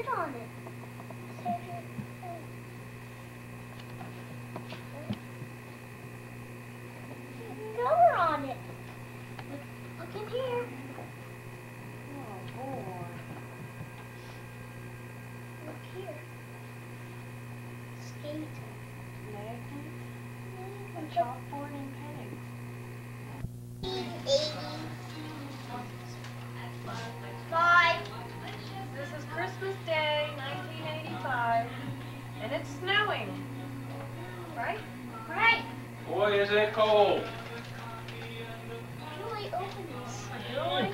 sit on it. Here. On it. Look, look in here. Oh, boy. Look here. Skate. Leggings and chalkboard and it cold. Julie, open this. For Julie?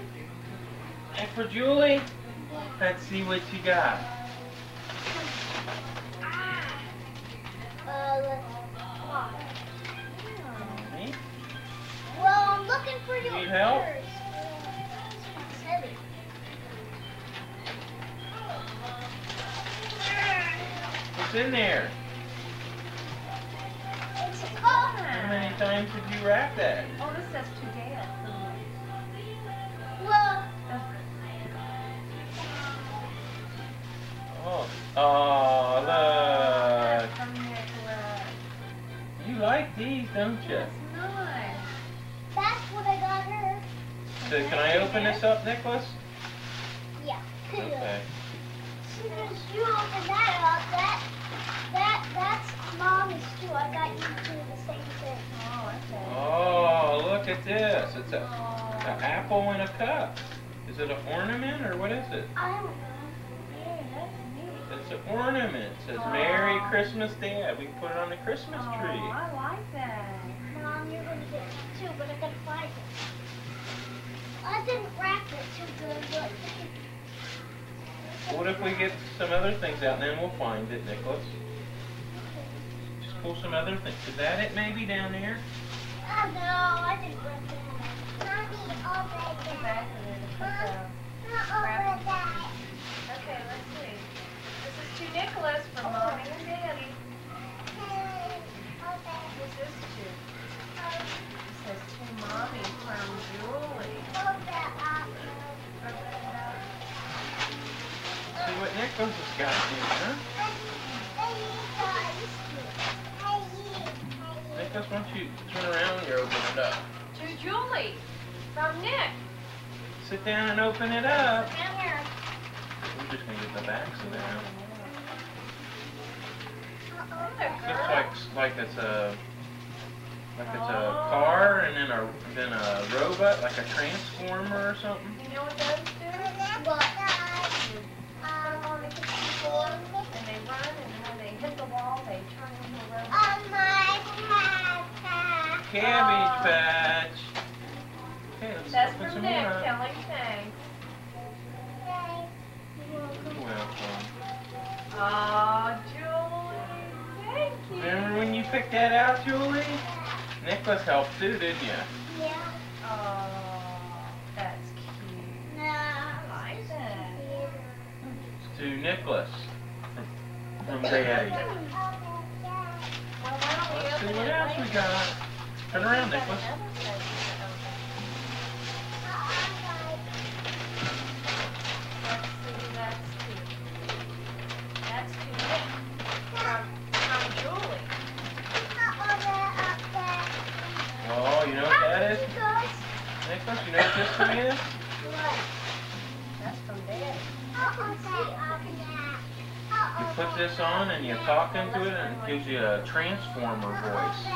And for Julie, let's see what you got. Many times did you wrap that? Oh, this says today. Well, Oh, oh, look. You like these, don't you? That's nice. that's what I got her. So can I open this up, Nicholas? Yeah. Okay. As you open that up, that that that's mommy's too. I got you two the same thing. Oh, okay. Oh, look at this. It's a, an apple in a cup. Is it an ornament or what is it? I don't know. yeah, that's neat. It's an ornament. It says Merry Christmas Dad. We can put it on the Christmas tree. Oh. I like that. Mom, you're gonna get it too, but I gotta find it. I didn't wrap it too good, but. What if we get some other things out and then we'll find it, Nicholas? Just pull some other things. Is that it maybe down there? No, I didn't wrap. Mommy, open Go back and then put the. Not open that. Okay, let's see. This is to Mommy from Julie. Let's see what Nicholas from Mommy and Daddy. Open. Who's this to? It says to Mommy from Julie. Open up. Open it up. See what Nicholas has got here, huh? Nicholas, why don't you turn around and you open it up? To Julie from Nick. Sit down and open it up. Down here. We're just gonna get the backs of that. Hello, Looks like like it's a like it's a car and then a then a robot, like a transformer or something. You know what those do? What? Cabbage patch. Okay, let's That's open from some Nick. more. Kelly, thanks. You're welcome. Aw, Julie, thank you. Remember when you picked that out, Julie? Nicholas helped too, didn't you? Yeah. Oh, that's cute. No. I like that. It's to Nicholas from, Daddy. Well, why don't we Let's see what else we got. Turn around, Nicholas. Oh, you know what that is? Nicholas, you know what this is? That's from Daddy. You put this on and you talk into it and it gives you a transformer voice.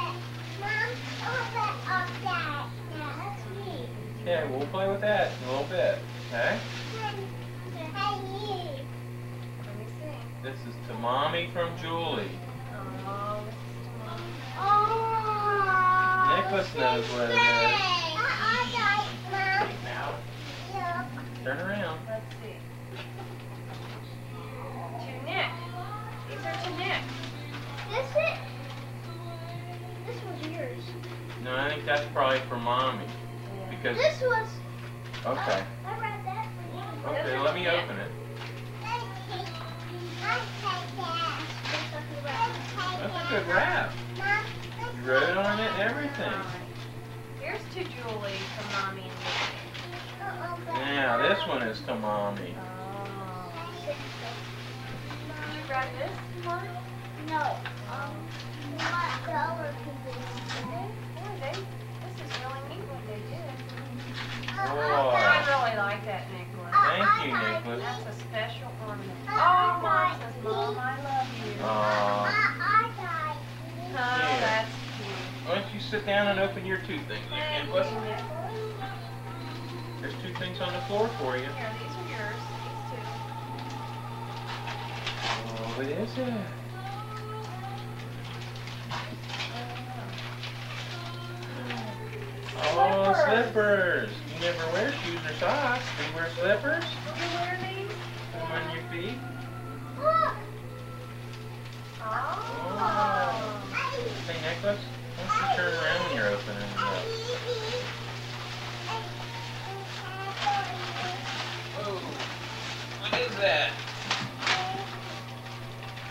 Okay, we'll play with that in a little bit. Okay? This is to mommy from Julie. Oh, is. Oh. Nicholas knows what it is. Turn around. Let's see. To Nick. These are to Nick. This it? This was yours. No, I think that's probably for mommy. Yeah. Because, This was. okay. I read that for you. Okay, let me open it. That's a good wrap. You wrote on it and everything. Here's to Julie from mommy and Nick. Now, this one is to mommy. Oh. Did you write this, Mark? No. Um, what color could Oh, they, this is really neat what they did. Whoa. I really like that necklace. Thank you, Nicholas. That's a special ornament. Oh, oh Mom says, Mom, I love you. Uh, Aw. Oh, Yeah. that's cute. Why don't you sit down and open your two things, Thank you, Nicholas? Nicholas. There's two things on the floor for you. Here, these are yours. These two. Oh, what is it? Oh, slippers. You never wear shoes or socks. Do you wear slippers? Do you wear these? Put 'em on your feet. Look. Oh. Hey, Nicholas, why don't you turn around when you're opening it up? Oh, what is that?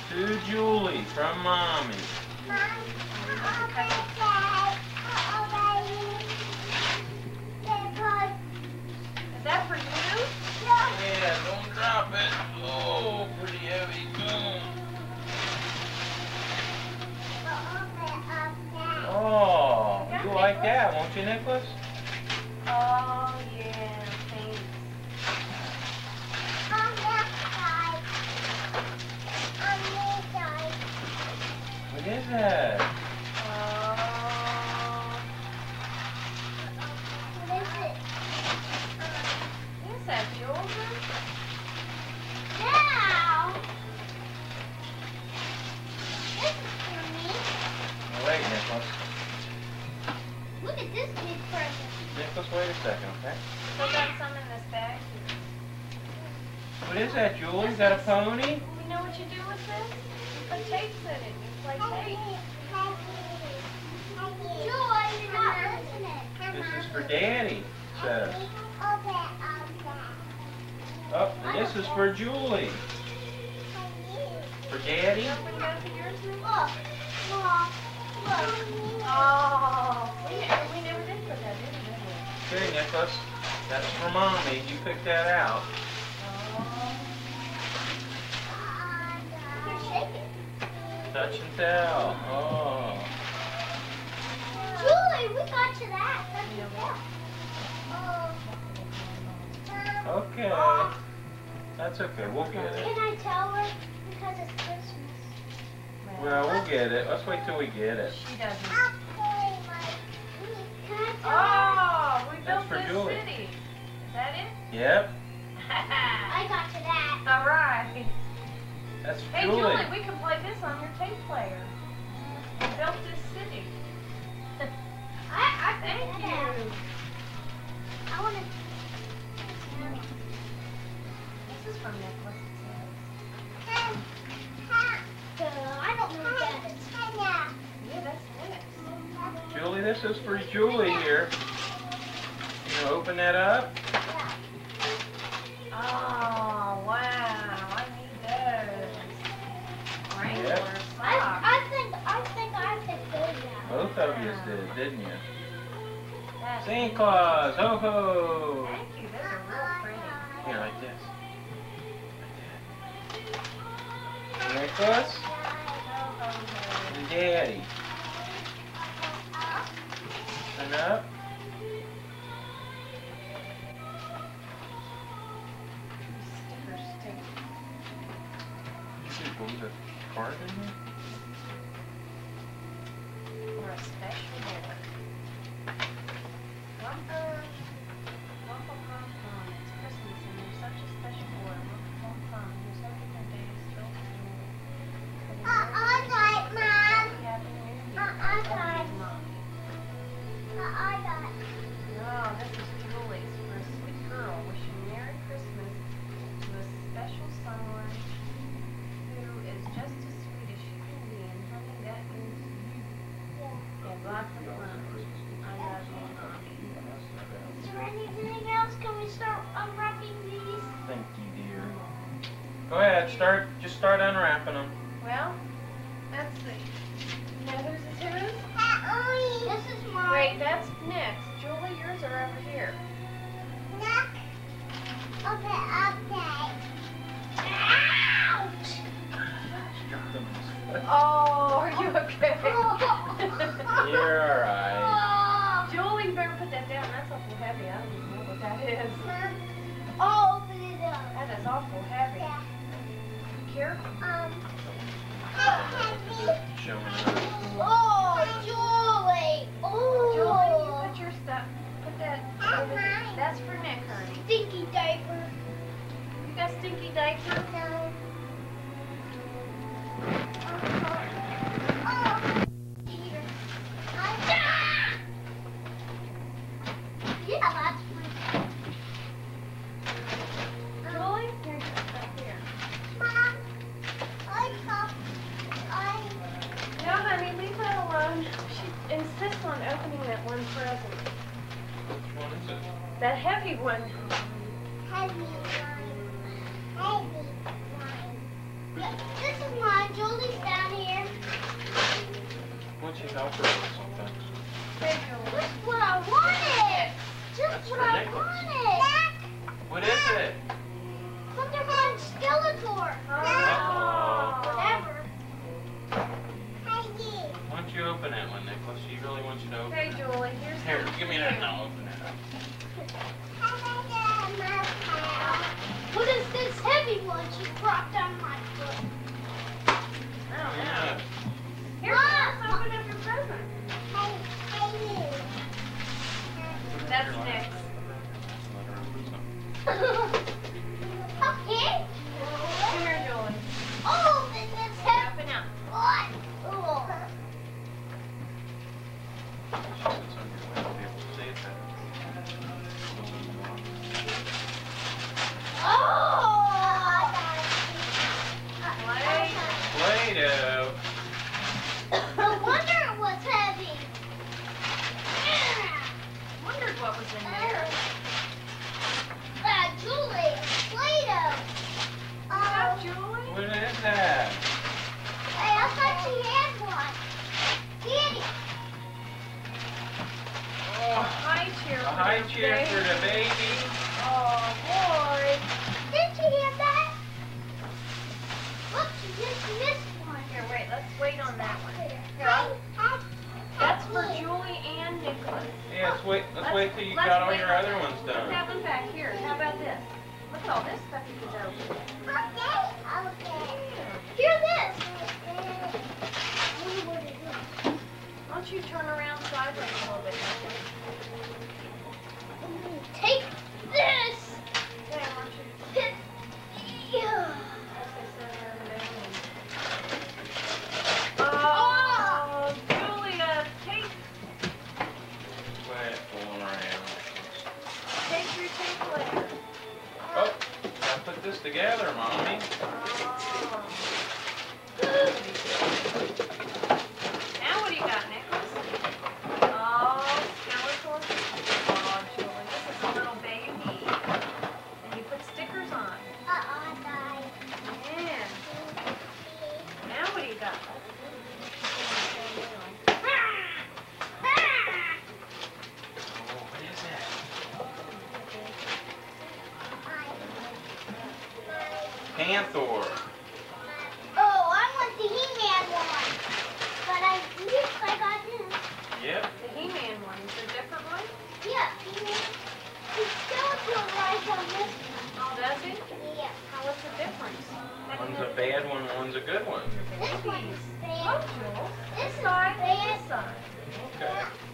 To Julie from Mommy. Is that for you? Yeah, don't drop it. Oh, pretty heavy. Oh, you like that, won't you, Nicholas? Oh, yeah. Thanks. What is that? That, Is that a pony? You know what you do with this? You put tapes in it. You play tapes. Joy, you're not listening. This is for Danny, says. Oh, and this is for Julie. For Daddy? You open that for? Look, look. Oh, we, we never did put that in, did we? Okay, Nicholas. That's for Mommy. You picked that out. Oh. You can shake it. Touch and tell. Oh. Julie, we got to that. That's Yeah. it. Oh. Okay. Uh, That's okay. We'll get it. Can I tell her? Because it's Christmas. Well, we'll get it. Let's wait till we get it. She doesn't. Can I tell? Oh, we built for this Julie. city. Is that it? Yep. I got to that. All right. That's Hey, Julie. Julie, we can play this on your tape player. We built this city. I, I Thank figured that you. I want to. This is from Nicholas, it says. I don't know what that is. Yeah, that's Nick's. Julie, this is for Julie here. You open that up. Oh, wow. I need those. Wrangler socks. I, I think I think I picked those out. Both of you did, didn't you? That's Santa. Claus, ho ho! Thank you. Those are real pretty. Here, like this. Like that. Nicholas oh. and Daddy. Open up. Stickers stick. You can put the card in here. start, just start unwrapping them. Well, let's see. Heather's is whose? This is mine. Wait, that's next. Julie, yours are over here. Nick. Okay, okay. Ouch! Oh, are you okay? You're alright. Julie, you better put that down. That's awful heavy. I don't even know what that is. Mom, oh, I'll open it up. That is awful heavy. Yeah here? Um. Show me. Oh, Julie! Oh! Julie, you put oh. your stuff. Put that uh-huh. over there. That's for Nick, honey. Stinky diaper. You got stinky diaper? No. Oh, mean, I don't know. opportunity. Panther. Oh, I want the He-Man one. But I, yes, I got this. Yep. The He-Man one. Is a different one? Yeah, He-Man. He still applies on this one. Oh, does he? Yeah. Now what's the difference? One's a bad one, one's a good one. This one's bad. Oh, This is bad. This side. Okay.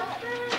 Bye.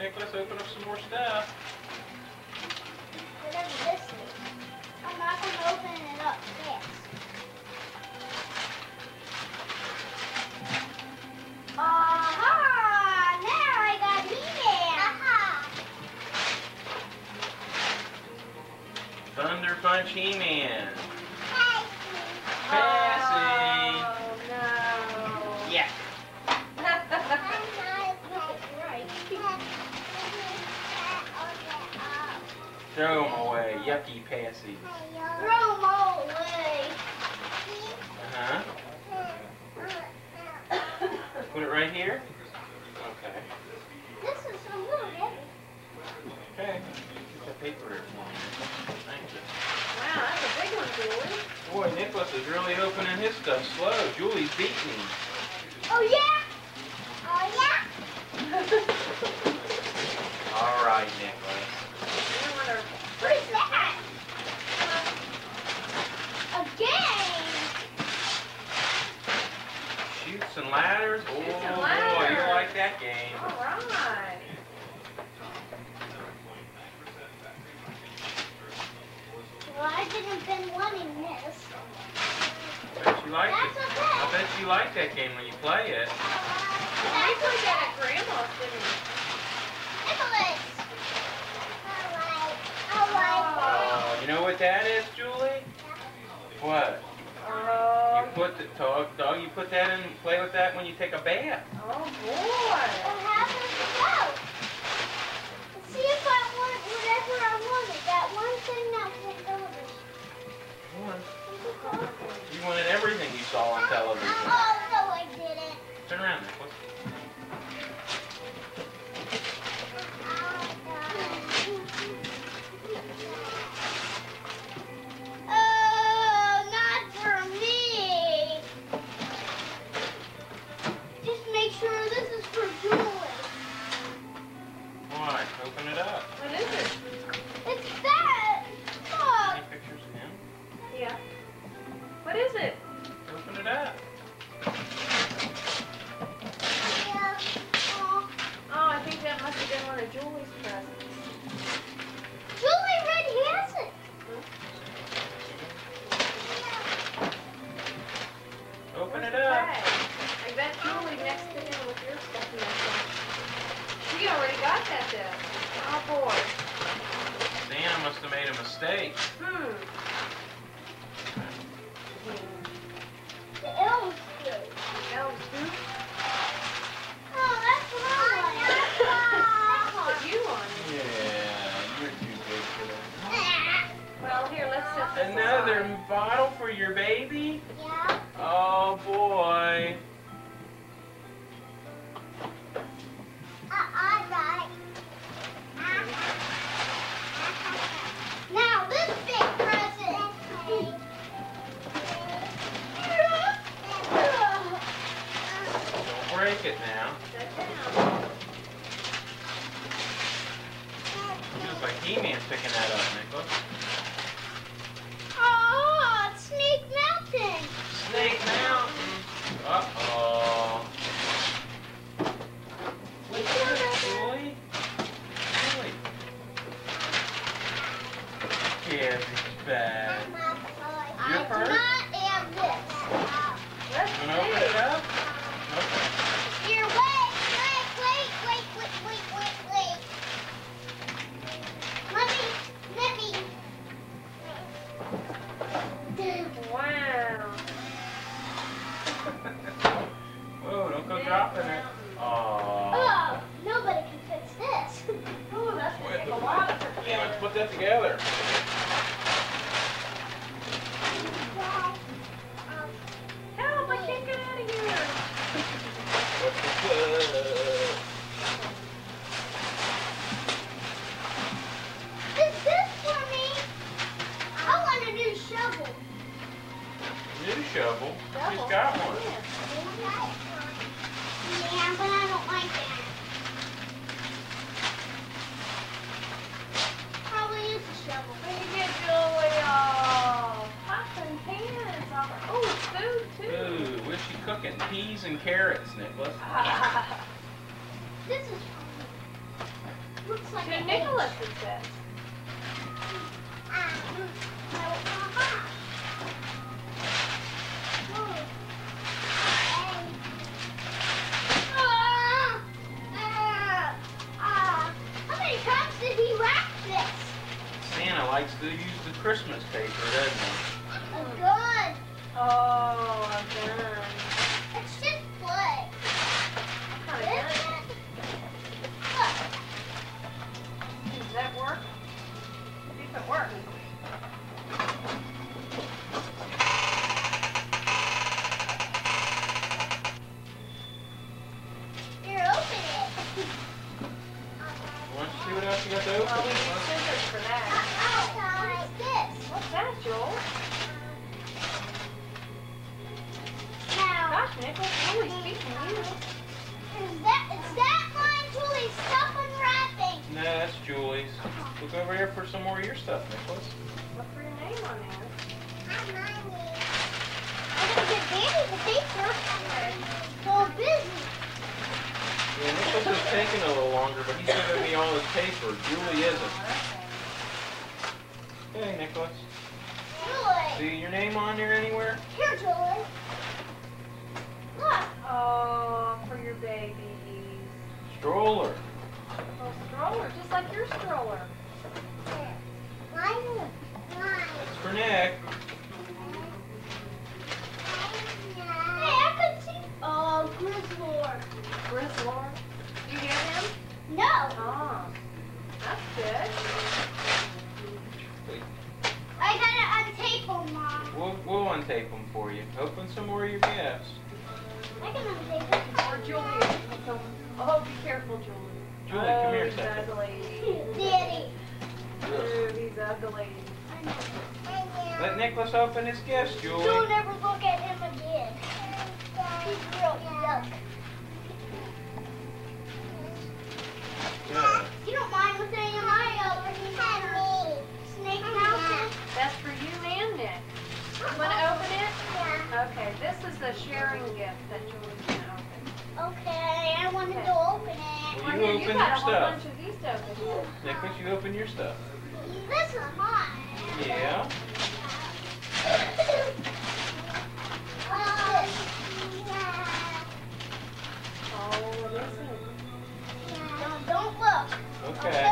Nicholas, open up some more stuff. Whatever this is. I'm not gonna open it up fast. Aha! Now I got He-Man. Aha! Thunder Punch He-Man. Hey. Passing. Throw them away. Yucky passy. Throw 'em all away. Uh-huh. Put it right here? Okay. This is a little heavy. Okay. Get the paper here. Thank you. Wow, that's a big one, Julie. Boy, Nicholas is really opening his stuff slow. Julie's beating him. Oh yeah? Oh yeah? All right, Nicholas. You wonder- What is that? A game. Chutes and ladders. Oh, Chutes and boy, you like that game. All right. Well, I didn't been wanting this. Bet you like That's it. okay. I bet you like that game when you play it. Well, we played that at Grandma's, didn't we? Nicholas. I like Oh, you know what that is, Julie? What? Oh, You put the dog, dog. You put that in. And play with that when you take a bath. oh boy. What boy. happened to go? Let's see if I want whatever I wanted. That one thing that went over. What? You wanted everything you saw on television. Oh, no, I didn't. Turn around, Nicholas. What is it? Don't break it now. Feels like He-Man's picking that up, Nicholas. で。Peas and carrots, Nicholas. This is looks like to an Nicholas H. it says. No. A. How many times did he wrap this? Santa likes to use the Christmas paper, doesn't he? Julie. See your name on there anywhere? Here, Julie. Look. Oh, for your babies. Stroller. A stroller, just like your stroller. Mine. Mine. That's for Nick. Hey, I could see. Oh, Grizzlor. Grizzlor. You get him? No. Oh, that's good. Untape them for you. Open some more of your gifts. I can untape them. Or Julie. Oh, be careful, Julie. Julie, oh, come here a he's second. Oh, ugly. Daddy. Ooh, he's ugly. Let Nicholas open his gifts, Julie. Don't ever look at him again. He's real yuck. Good. You don't mind what's in my other snake houses? That's for you and Nick. You want to open it? Yeah. Okay, this is the sharing gift that Julie's going to open. Okay, I wanted to open it. Well, Oh, you here, open you got your a whole stuff. bunch of these to open here. Nicholas, you open your stuff. This is mine. Yeah. Oh, oh listen. Don't, don't look. I'll Okay.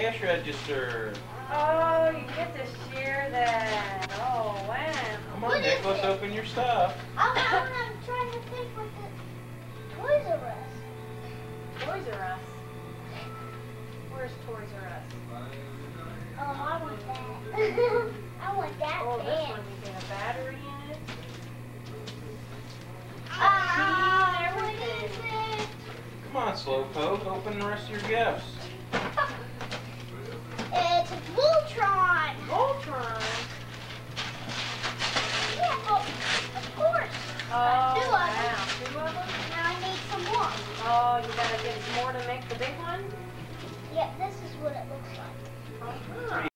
Cash register. Oh, you get to share that. Oh, wow. Come What on, is Nicholas, it? open your stuff. I'm, I'm, I'm trying to think what the Toys R Us. Toys R Us. Where's Toys R Us? Oh, I want that. I want that Oh, this one, you get a battery in it. Ah, Key what and is everything. it? Come on, Slowpoke, open the rest of your gifts. It's a Voltron. Voltron. Yeah, well, of course. Oh, Two of them. wow. Two of them? Now I need some more. Oh, you gotta get some more to make the big one? Yeah, this is what it looks like. Uh-huh.